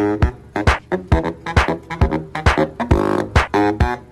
Thank you.